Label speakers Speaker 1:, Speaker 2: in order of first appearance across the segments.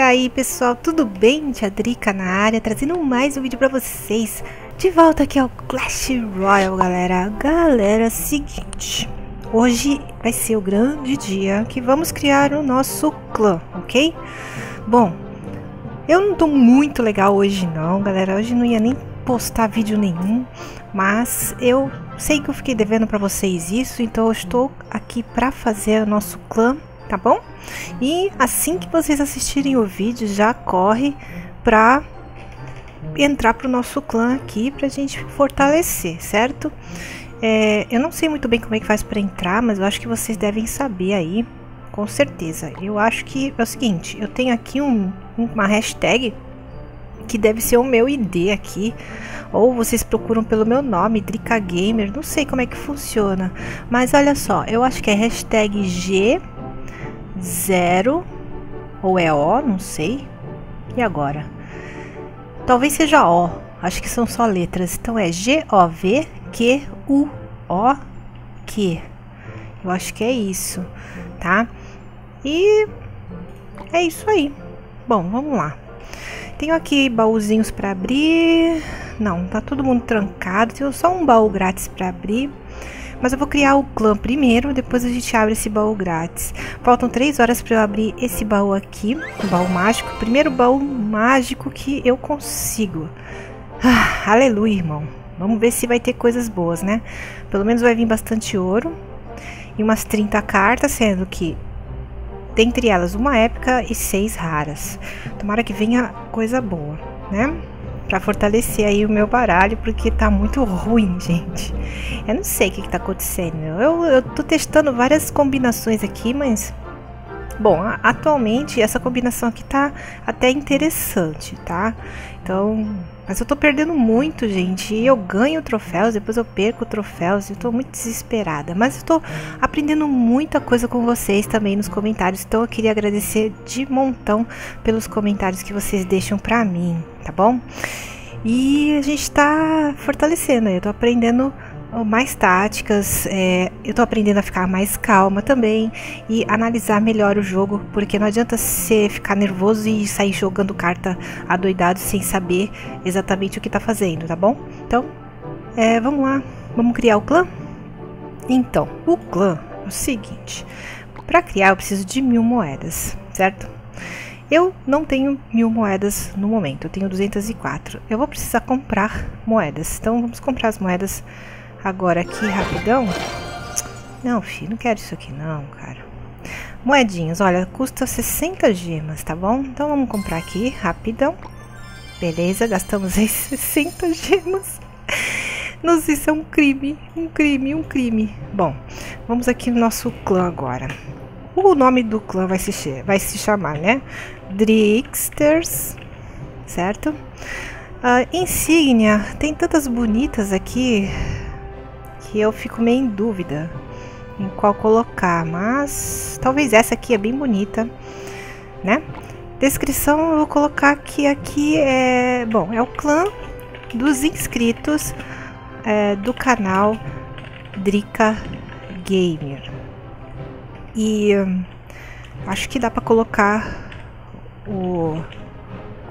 Speaker 1: aí pessoal, tudo bem? Tia Drica na área, trazendo mais um vídeo pra vocês. De volta aqui ao Clash Royale, galera. Galera, seguinte. Hoje vai ser o grande dia que vamos criar o nosso clã, ok? Bom, eu não tô muito legal hoje não, galera. Hoje não ia nem postar vídeo nenhum Mas eu sei que eu fiquei devendo pra vocês isso Então eu estou aqui pra fazer o nosso clã tá bom? E assim que vocês assistirem o vídeo, já corre pra entrar pro nosso clã aqui pra gente fortalecer, certo? É, eu não sei muito bem como é que faz para entrar, mas eu acho que vocês devem saber aí, com certeza. Eu acho que é o seguinte, eu tenho aqui um, uma hashtag que deve ser o meu ID aqui, ou vocês procuram pelo meu nome, Drica Gamer, não sei como é que funciona, mas olha só, eu acho que é hashtag G zero ou é O, não sei. E agora? Talvez seja O. Acho que são só letras. Então é G O V Q U O Q. Eu acho que é isso, tá? E é isso aí. Bom, vamos lá. Tenho aqui baúzinhos para abrir. Não, tá todo mundo trancado. Tenho só um baú grátis para abrir. Mas eu vou criar o clã primeiro, depois a gente abre esse baú grátis. Faltam 3 horas para eu abrir esse baú aqui, o baú mágico. Primeiro baú mágico que eu consigo. Ah, aleluia, irmão. Vamos ver se vai ter coisas boas, né? Pelo menos vai vir bastante ouro. E umas 30 cartas, sendo que dentre elas uma épica e seis raras. Tomara que venha coisa boa, né? Para fortalecer aí o meu baralho, porque tá muito ruim, gente. Eu não sei o que, que tá acontecendo. Eu, eu tô testando várias combinações aqui, mas Bom, atualmente essa combinação aqui tá até interessante, tá? Então, mas eu tô perdendo muito, gente. Eu ganho troféus, depois eu perco troféus. Eu tô muito desesperada. Mas eu tô aprendendo muita coisa com vocês também nos comentários. Então eu queria agradecer de montão pelos comentários que vocês deixam pra mim, tá bom? E a gente tá fortalecendo. Eu tô aprendendo mais táticas, é, eu tô aprendendo a ficar mais calma também e analisar melhor o jogo, porque não adianta você ficar nervoso e sair jogando carta adoidado sem saber exatamente o que tá fazendo, tá bom? Então, é, vamos lá, vamos criar o clã? Então, o clã é o seguinte, para criar eu preciso de mil moedas, certo? Eu não tenho mil moedas no momento, eu tenho 204. Eu vou precisar comprar moedas, então vamos comprar as moedas Agora aqui, rapidão. Não, filho, não quero isso aqui não, cara. Moedinhas, olha, custa 60 gemas, tá bom? Então vamos comprar aqui, rapidão. Beleza, gastamos aí 60 gemas. Nossa, isso é um crime, um crime, um crime. Bom, vamos aqui no nosso clã agora. O nome do clã vai se, vai se chamar, né? Drixters, certo? Uh, insígnia, tem tantas bonitas aqui que eu fico meio em dúvida em qual colocar, mas talvez essa aqui é bem bonita, né? Descrição eu vou colocar que aqui é, bom, é o clã dos inscritos é, do canal Drica Gamer. E hum, acho que dá para colocar o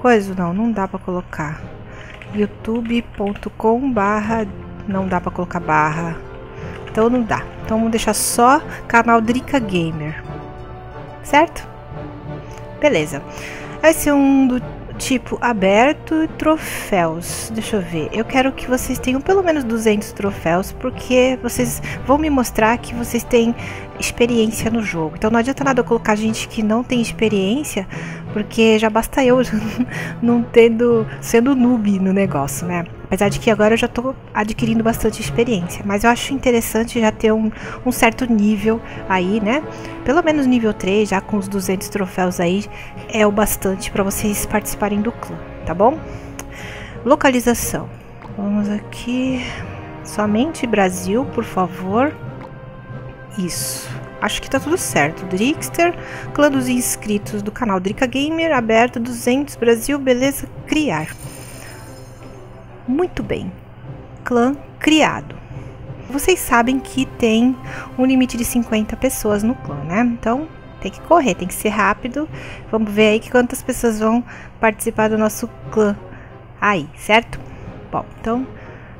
Speaker 1: coisa não, não dá para colocar youtube.com/barra não dá para colocar barra. Então não dá. Então vamos deixar só canal Drica Gamer. Certo? Beleza. Vai ser um do tipo aberto e troféus. Deixa eu ver. Eu quero que vocês tenham pelo menos 200 troféus, porque vocês vão me mostrar que vocês têm experiência no jogo. Então não adianta nada eu colocar gente que não tem experiência, porque já basta eu não tendo sendo noob no negócio, né? Apesar de que agora eu já estou adquirindo bastante experiência, mas eu acho interessante já ter um, um certo nível aí, né? Pelo menos nível 3, já com os 200 troféus aí, é o bastante para vocês participarem do clã, tá bom? Localização. Vamos aqui. Somente Brasil, por favor. Isso. Acho que tá tudo certo. Drixter, clã dos inscritos do canal Drica Gamer, aberto 200 Brasil, beleza? Criar. Muito bem. Clã criado. Vocês sabem que tem um limite de 50 pessoas no clã, né? Então, Tem que correr, tem que ser rápido. Vamos ver aí quantas pessoas vão participar do nosso clã aí, certo? Bom, então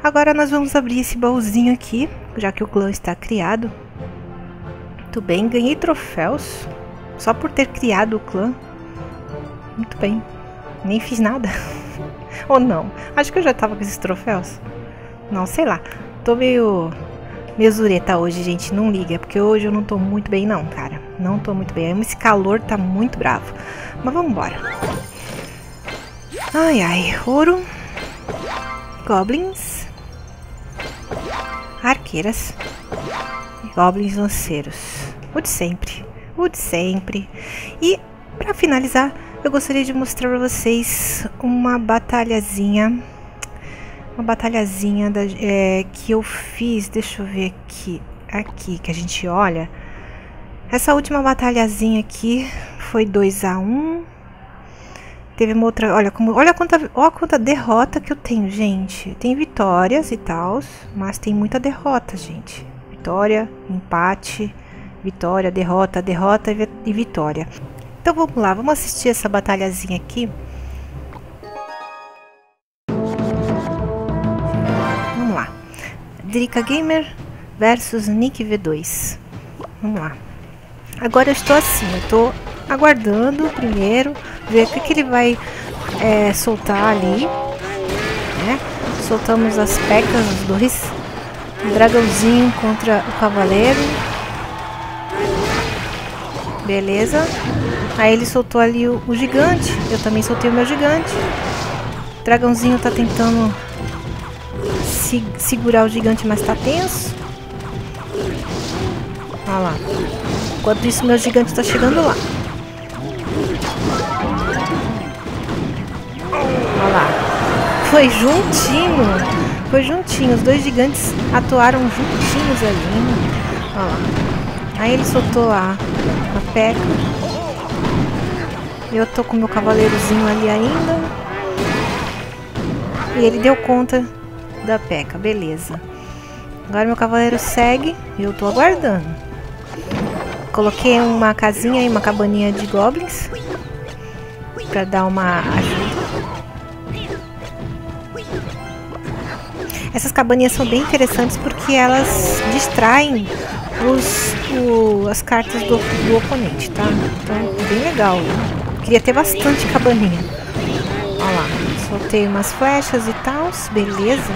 Speaker 1: agora nós vamos abrir esse baúzinho aqui, já que o clã está criado. Muito bem, ganhei troféus só por ter criado o clã. Muito bem, nem fiz nada. Ou não? Acho que eu já tava com esses troféus. Não, sei lá. Tô meio meio zureta hoje, gente. Não liga, porque hoje eu não tô muito bem, não, cara. Não tô muito bem. Esse calor tá muito bravo. Mas vamos embora. Ai, ai. Ouro. Goblins. Arqueiras. Goblins lanceiros. O de sempre. O de sempre. E, para finalizar, eu gostaria de mostrar pra vocês uma batalhazinha uma batalhazinha da, é, que eu fiz, deixa eu ver aqui, aqui que a gente olha. Essa última batalhazinha aqui foi 2 a 1 um. Teve uma outra, olha como, olha quanta, olha quanta derrota que eu tenho, gente. Tem vitórias e tal, mas tem muita derrota, gente. Vitória, empate, vitória, derrota, derrota e vitória. Então vamos lá, vamos assistir essa batalhazinha aqui. Drica Gamer versus Nick V2. Vamos lá. Agora eu estou assim, eu estou aguardando primeiro ver o que, que ele vai é, soltar ali. Né? Soltamos as pecas, os dois. O dragãozinho contra o cavaleiro. Beleza. Aí ele soltou ali o, o gigante. Eu também soltei o meu gigante. O dragãozinho tá tentando se segurar o gigante, mas tá tenso. Olha lá. Enquanto isso, meu gigante tá chegando lá. Olha lá. Foi juntinho. Foi juntinho. Os dois gigantes atuaram juntinhos ali. Lá. Aí ele soltou a, a peca. Eu tô com meu cavaleirozinho ali ainda. E ele deu conta da peca, beleza. Agora meu cavaleiro segue e eu tô aguardando. Coloquei uma casinha e uma cabaninha de goblins para dar uma ajuda. Essas cabaninhas são bem interessantes porque elas distraem os, o, as cartas do, do oponente, tá? Então, é bem legal. Queria ter bastante cabaninha. Olha lá. Soltei umas flechas e tal, beleza.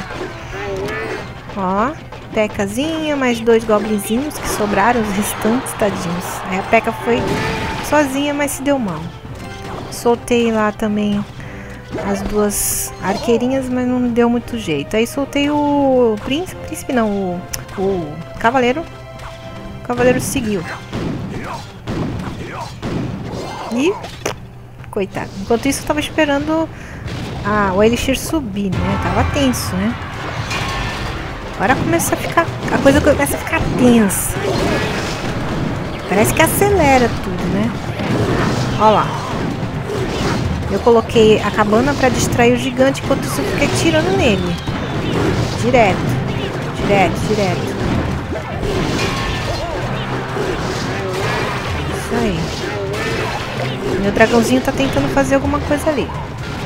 Speaker 1: Ó, pecazinha, mais dois goblinzinhos que sobraram, os restantes, tadinhos. Aí a peca foi sozinha, mas se deu mal. Soltei lá também as duas arqueirinhas, mas não deu muito jeito. Aí soltei o príncipe, príncipe não, o, o cavaleiro. O cavaleiro seguiu. E coitado. Enquanto isso, eu tava esperando ah, o Elixir subir, né? Tava tenso, né? Agora começa a ficar. A coisa começa a ficar tensa. Parece que acelera tudo, né? Olha lá. Eu coloquei a cabana para distrair o gigante enquanto isso fiquei tirando nele. Direto. Direto, direto. Isso aí. Meu dragãozinho tá tentando fazer alguma coisa ali.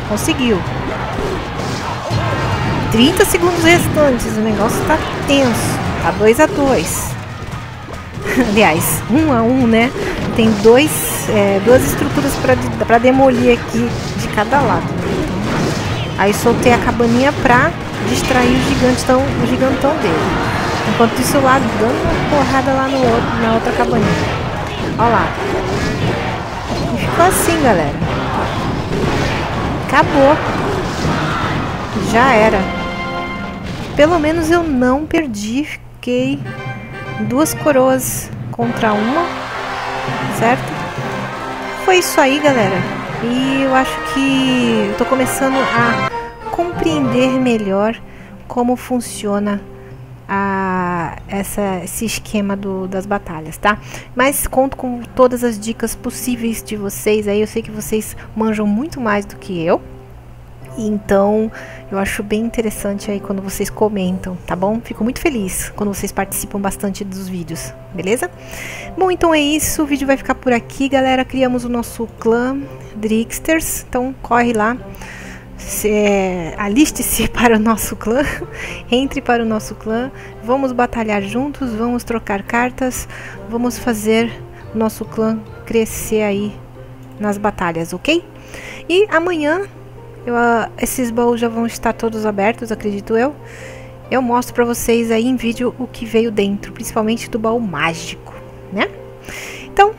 Speaker 1: Conseguiu. 30 segundos restantes. O negócio tá tenso. Tá 2 a 2 Aliás, 1 um a 1 um, né? Tem dois, é, duas estruturas para demolir aqui de cada lado. Aí soltei a cabaninha pra distrair o gigantão, o gigantão dele. Enquanto isso lá dando uma porrada lá no outro, na outra cabaninha. Olha lá. E ficou assim, galera. Acabou. Já era. Pelo menos eu não perdi. Fiquei duas coroas contra uma. Certo? Foi isso aí, galera. E eu acho que tô começando a compreender melhor como funciona a, essa, esse esquema do, das batalhas, tá? Mas conto com todas as dicas possíveis de vocês. Aí eu sei que vocês manjam muito mais do que eu. Então Eu acho bem interessante aí quando vocês comentam, tá bom? Fico muito feliz quando vocês participam bastante dos vídeos, beleza? Bom, então é isso. O vídeo vai ficar por aqui, galera. Criamos o nosso clã Drixters. Então corre lá. É, aliste-se para o nosso clã, entre para o nosso clã, vamos batalhar juntos, vamos trocar cartas, vamos fazer nosso clã crescer aí nas batalhas, ok? E amanhã eu, uh, esses baús já vão estar todos abertos, acredito eu. Eu mostro para vocês aí em vídeo o que veio dentro, principalmente do baú mágico, né? Então,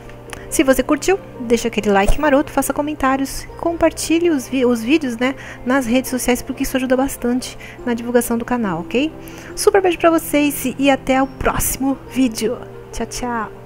Speaker 1: se você curtiu, deixa aquele like maroto, faça comentários, compartilhe os, os vídeos, né, nas redes sociais, porque isso ajuda bastante na divulgação do canal, ok? Super beijo pra vocês e até o próximo vídeo. Tchau, tchau!